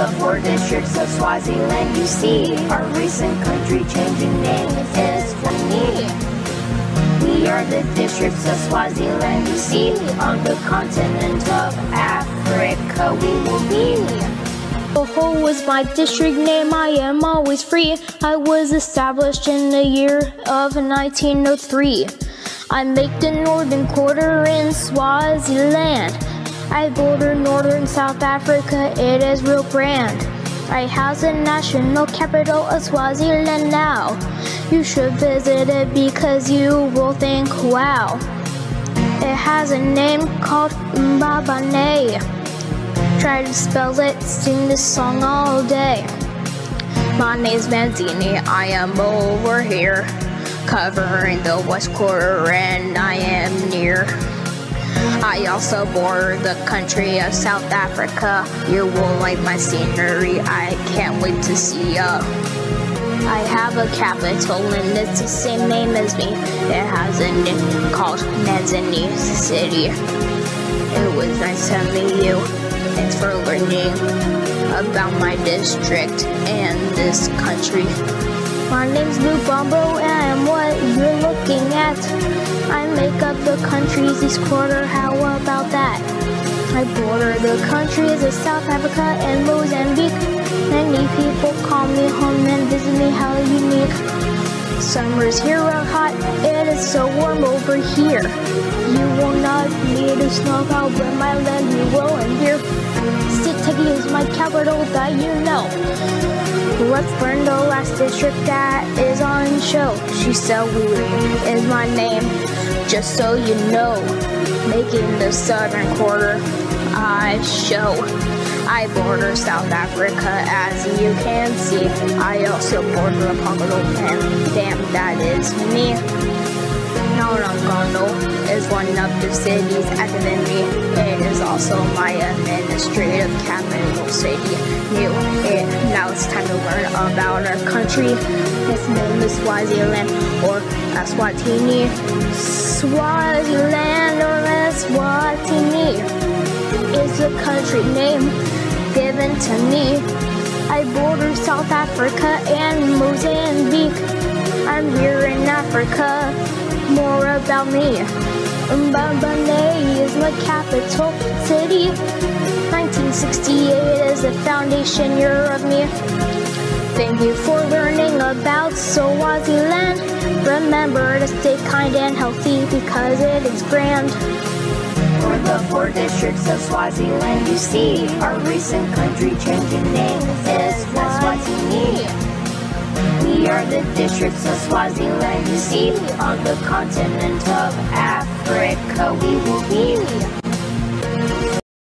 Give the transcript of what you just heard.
the four districts of Swaziland you see, our recent country changing name is Eswatini. We are the districts of Swaziland you see, on the continent of Africa we will be. Ho was my district name, I am always free. I was established in the year of 1903. I make the northern quarter in Swaziland. I border northern South Africa, it is real grand. I house the national capital of Swaziland now. You should visit it because you will think, wow. It has a name called Mbabane. Try to spell it, sing this song all day. My name's Manzini, I am over here, covering the west quarter, and I am near. I also border the country of South Africa. You will like my scenery, I can't wait to see ya. I have a capital and it's the same name as me. It has a name called Manzini City. It was nice to meet you. Thanks for learning about my district and this country. My name's Lou Bombo and I am what you're looking at. I up the countries each quarter, how about that? I border the countries of South Africa and Mozambique. Many people call me home and visit me, how unique. Summers here are hot, it is so warm over here. You will not need a snow out when my land you will endure. Siteki is my capital that you know. Let's learn the last district that is on show. She Shiselweni is my name, just so you know. Making the southern quarter, I show. I border South Africa as you can see. I also border Apollo and damn that is me. Nhlangano is one of the cities than me. It is also my administrative capital city. New it. Now it's time to learn about our country. Its name is Swaziland or Swaziland or Eswatini is the country name given to me. I border South Africa and Mozambique. I'm here in Africa. More about me. Mbabane is my capital city. 1968 is the foundation year of me. Thank you for learning about Swaziland. Remember to stay kind and healthy because it is grand. For the four districts of Swaziland you see, our recent country changing name is Eswatini. We are the districts of Swaziland you see, on the continent of Africa we